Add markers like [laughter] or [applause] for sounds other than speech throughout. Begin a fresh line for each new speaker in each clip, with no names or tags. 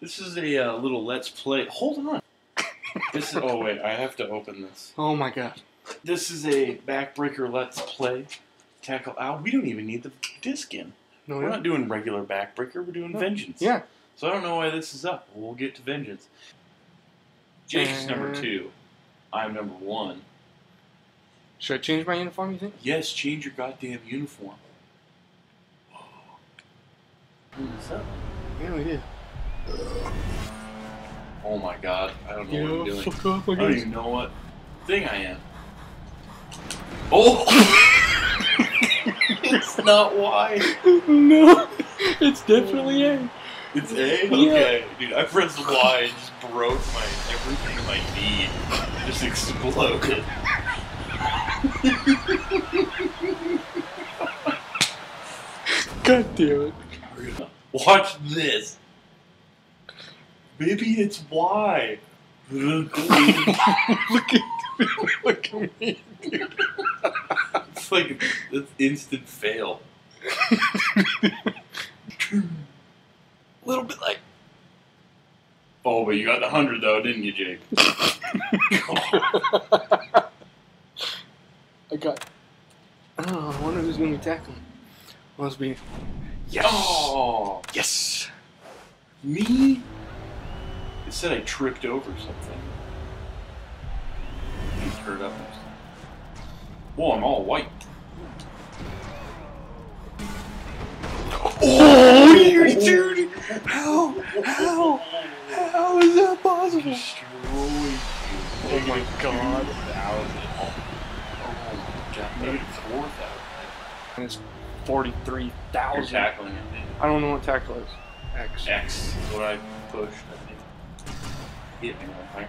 This is a uh, little let's play. Hold on. [laughs] This is. Oh wait, I have to open this.
Oh my god.
This is a backbreaker let's play. Tackle out. We don't even need the disc in.
No,
We're
yeah.
not doing regular backbreaker. We're doing
No.
vengeance.
Yeah.
So I don't know why this is up. We'll get to vengeance. Jake's number
Uh.
two. I'm number one.
Should I change my uniform, you think?
Yes, change your goddamn uniform. Is that?
Yeah, we did.
Oh my god, I don't know what I'm doing.
fuck off,
I don't even know what thing I am. Oh! [laughs] it's not Y. [laughs]
no, it's definitely A.
It's A?
Yeah.
Okay. Dude, I pressed Y and just broke my everything in my knee. Just exploded. [laughs]
God damn it.
Watch this. Maybe it's why. [laughs]
Look at [laughs] look at me. Dude.
It's like it's instant fail.
A [laughs] little bit like.
Oh, but you got the hundred though, didn't you, Jake?
I got. Oh, I wonder who's gonna be tackling. Must be. Yes.
Oh,
Yes.
me? It said I tripped over something. You turned up. Whoa, I'm all white.
Oh, [laughs] dude! How? How? How is that possible?
Destroyed.
Oh my god.
Thousand. Oh my god. Thousand.
And it's forty-three
tackling it.
I don't know what tackle is. X.
X is what I pushed, I think. Hit me right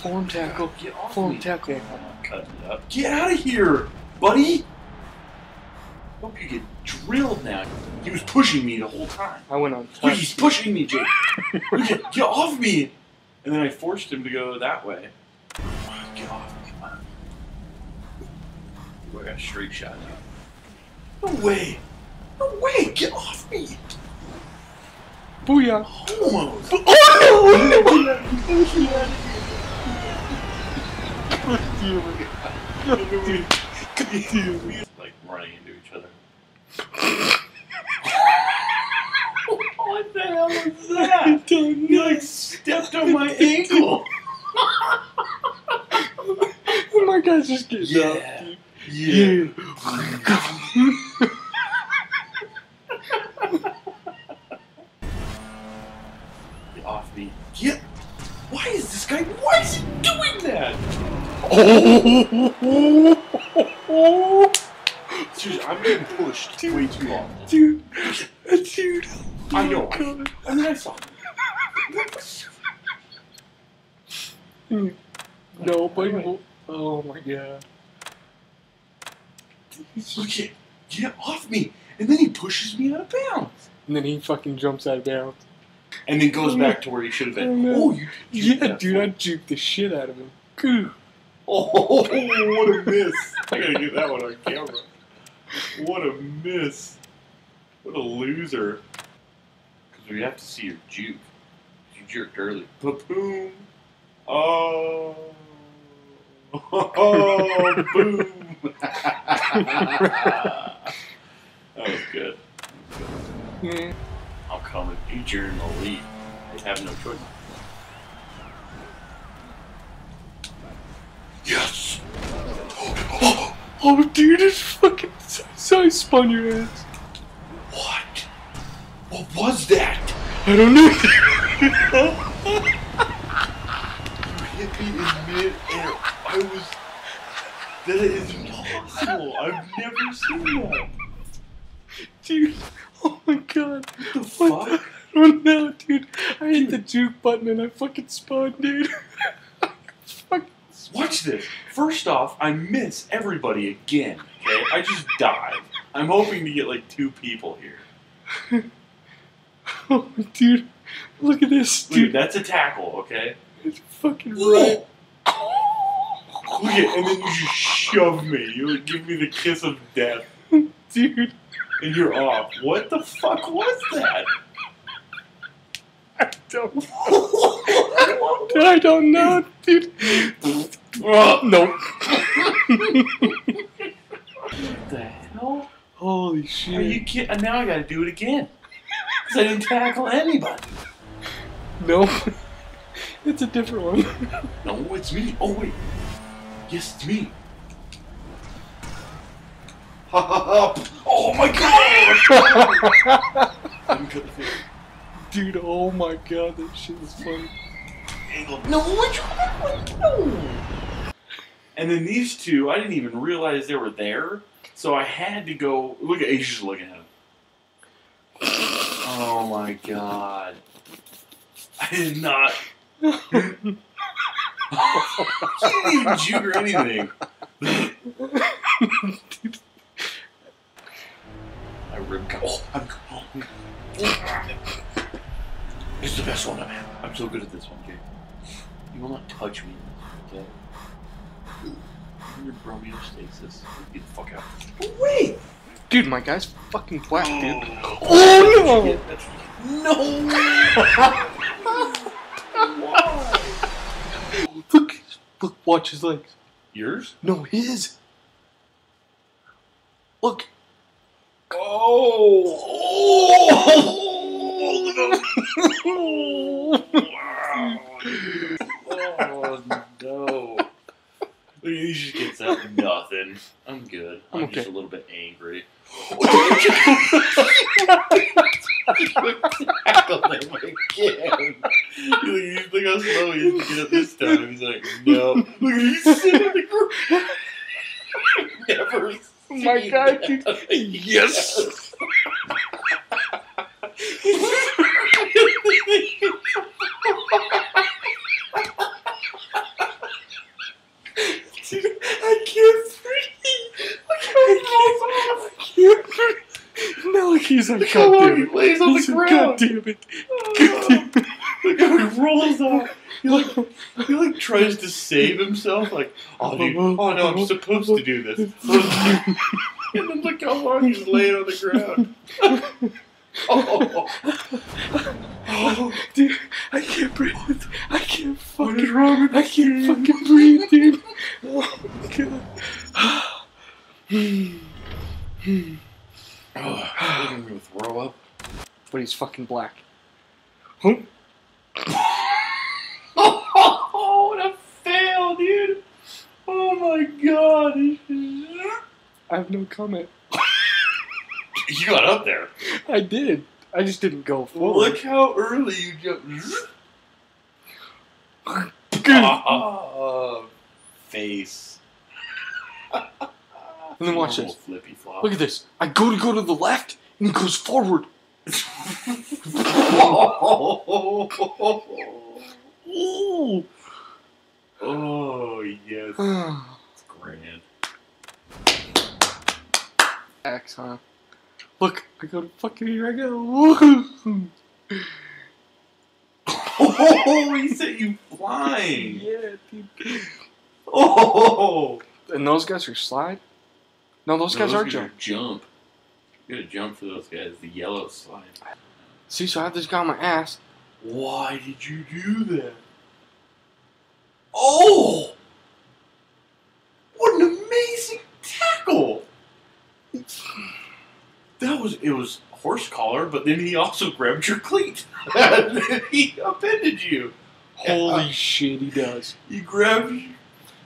Form tackle.
Get off
Form
me.
tackle.
Okay, I'm not cutting it up. Get out of here, buddy! Hope you get drilled now. He was pushing me the whole time.
I went on.
Look, he's pushing me, Jake. get, get off me! And then I forced him to go that way. Get off me, come on. Ooh, I got a straight shot now. No way! No way! Get off me!
Booyah!
Almost! like running into each other. what the hell is that? He like stepped on my ankle.
Oh [laughs] my god, just getting
Yeah.
up, dude.
Yeah. Get this guy? Why is he doing that?
Oh,
Seriously, I'm getting pushed way too long.
dude, dude.
I know.
Oh, God.
And then I saw.
No, but oh my god.
Look at. Get off me! And then he pushes me out of bounds.
And then he fucking jumps out of bounds.
And then goes back to where he should have
Oh,
been.
no.
Oh, you.
Yeah,
that
dude. I juked the shit out of him. Good.
Oh, [laughs] what a miss! [laughs] I gotta get that one on camera. What a miss! What a loser! Because we have to see your juke. You jerked early. Ba-boom! Oh! Oh! [laughs] Boom! that was good.
Yeah.
I'm coming. Dude, you're in the lead. I have no choice. Yes!
Oh, oh, dude, it's fucking so, spun your ass.
What? What was that?
I don't know.
You hit me in mid-air. I was. That is impossible. I've never seen that.
dude, oh my god.
What the
What
fuck?
the- Oh, I don't dude. I hit the juke button and I fucking spawned, dude. [laughs] fucking
Watch this. First off, I miss everybody again. Okay, I just dive. I'm hoping to get like two people here. [laughs]
Oh, dude. Look at this,
Dude,
dude.
that's a tackle. Okay.
It's fucking right.
Look at, and then you just shove me. You like, give me the kiss of death, [laughs]
Dude.
and you're off. What the fuck was that?
Don't [laughs] know. I don't know, dude.
Oh,
Nope.
what the hell?
Holy shit.
Are you kidding? And now I gotta do it again. Because I didn't tackle anybody.
Nope. [laughs] It's a different one.
No, it's me. Oh, wait. Yes, it's me. Ha ha ha. Oh my god! [laughs] Let me cut the face.
Dude, oh my god, that shit is funny.
Angle. No, which one? No. And then these two, I didn't even realize they were there. So I had to go. Look at he's just looking at him. Oh my god. I did not. [laughs] you didn't even juke or anything. [laughs] I ripped. Oh, I'm. Oh. [laughs] It's the best one I've had. I'm so good at this one, Jake. You will not touch me, okay? Your bromiostasis. Get the fuck out. Wait!
Dude, my guy's fucking black, dude.
Oh, oh
no!
no! [laughs]
Look, look, watch his legs.
Yours?
No, his. Look.
Oh! Oh! Oh no! He just gets out nothing. I'm good. I'm,
I'm
just a little bit angry. Tackle him again. You think how slow he is to get up this time? He's like, no. Look at him, he's sitting on the ground. [laughs] Never
My guy,
that.
dude. [laughs] Yes.
Dude, I can't breathe. Look how
I can't breathe. No, he's like,
Look how
God
long
damn
he
it.
lays on
He's
the
like,
ground.
God damn it. God damn it.
Look how he rolls off. He like, he like tries to save himself. Like, oh, dude, uh-huh. oh no, I'm supposed to do this. [laughs] and then look how long he's laying on the ground. [laughs] Oh,
Oh, dude, I can't breathe. I can't fucking.
what is
fucking.
wrong with
I can't
dude?
fucking breathe, dude. Oh my god. [sighs] Hmm. Hmm.
Oh, I'm gonna throw up.
But he's fucking black. Huh? [laughs]
Oh, what a fail, dude! Oh my god!
I have no comment. [laughs]
You got up there.
I did. I just didn't go forward.
Look how early you jumped. [laughs] Oh, ah, face.
And then watch this.
Flippy flop.
Look at this. I go to go to the left, and he goes forward. Ooh. [laughs]
oh yes, it's grand.
X, huh? Look, I go to fucking here. I go. [laughs]
Oh, he sent you flying.
yeah, dude.
Oh,
And those guys are slide. No, those guys
No,
are
those
jump.
Jump. You gotta jump for those guys. The yellow slide.
See, so I have this guy on my ass.
Why did you do that? Oh! What an amazing tackle! That was it was horse collar, but then he also grabbed your cleat. [laughs] and then he upended you.
Holy [laughs] shit, he does.
He grabbed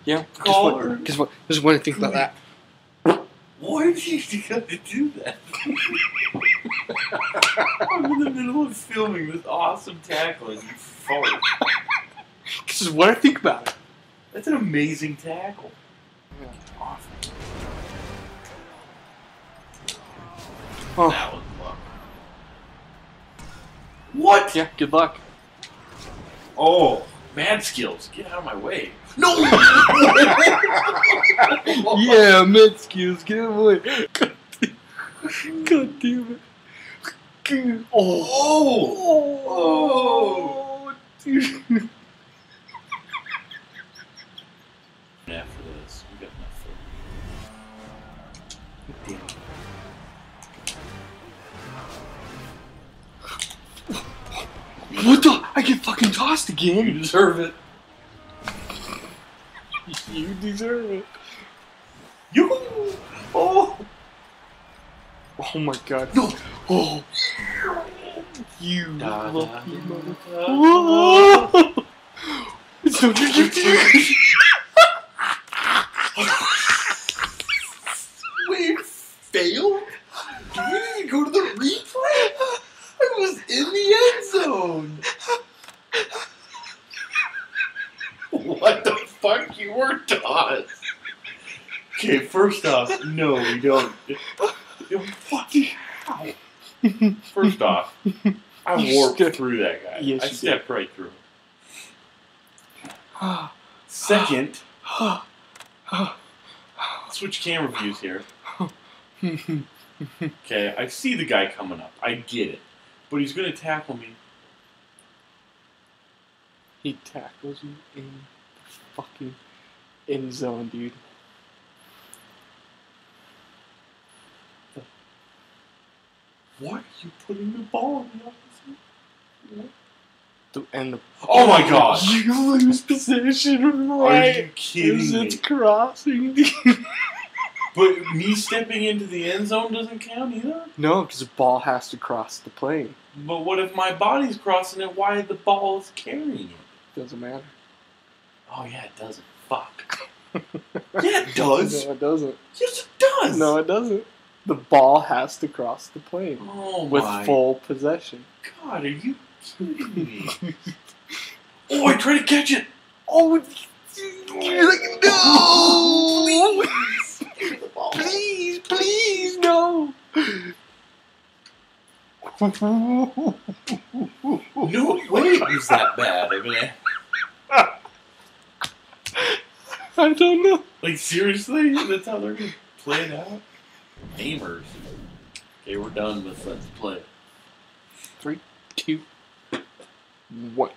Yeah. Guess
Collar.
what? Guess what? Is what I think about that.
Why did you have to do that? [laughs] I'm in the middle of filming this awesome tackle and you fart.
This is what I think about it.
That's an amazing tackle.
Yeah.
Awesome.
Oh,
That was luck. What?
yeah. Good luck.
Oh, mad skills. Get out of my way. No! [laughs]
yeah, mid skills. Get away. God damn, God damn it. Oh.
Oh!
Oh. Dude.
After this, we got enough food. Damn.
What the? I get fucking tossed again.
You deserve it.
You deserve it.
You. Oh.
Oh my god.
No.
Oh. You
Da,
lucky motherfucker. Whoa. [laughs] It's so
We failed? Do we need to go to the replay? I was in the end zone. What the fuck? You were tossed. Okay, first off, no, we don't. Fucking how? First off, I warped
stepped-
through that guy.
Yes,
I stepped right through him. [gasps] Second, [gasps] switch camera views here. Okay, I see the guy coming up. I get it. But he's gonna tackle me.
he tackles you in the fucking end zone, dude.
What are you putting the ball in the opposite?
The, and the
Oh my god! [laughs]
You lose possession
Are
right
you
as
kidding me?
it's crossing. [laughs]
But me stepping into the end zone doesn't count either?
no, because the ball has to cross the plane.
But what if my body's crossing it? Why the ball is carrying it?
Doesn't matter.
Oh yeah, it doesn't. Fuck. [laughs] Yeah, it does.
No, it doesn't.
Yes, it does.
No, it doesn't. The ball has to cross the plane
Oh
with
my
full possession.
God, are you kidding me? [laughs] oh, I tried to catch it.
Oh, you're like, [laughs] no! please, please, no!
No way it was that bad. I mean,
I don't know.
like seriously, that's how they're gonna play it out. Gamers. Okay, we're done with let's play.
Two, one.